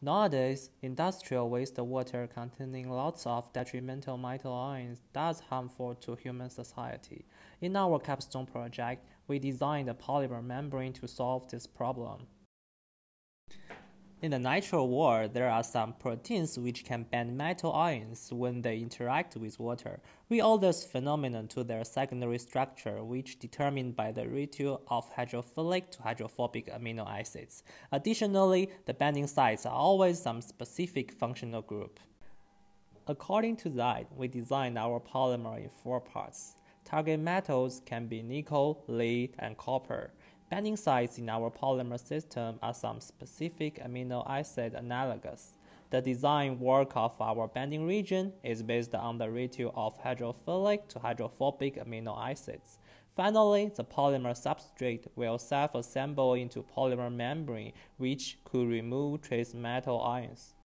Nowadays, industrial wastewater containing lots of detrimental metal ions does harmful to human society. In our capstone project, we designed a polymer membrane to solve this problem. In the natural world, there are some proteins which can bend metal ions when they interact with water. We owe this phenomenon to their secondary structure, which determined by the ratio of hydrophilic to hydrophobic amino acids. Additionally, the binding sites are always some specific functional group. According to that, we designed our polymer in four parts. Target metals can be nickel, lead, and copper. Binding sites in our polymer system are some specific amino acid analogous. The design work of our binding region is based on the ratio of hydrophilic to hydrophobic amino acids. Finally, the polymer substrate will self-assemble into polymer membrane which could remove trace metal ions.